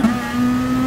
はい。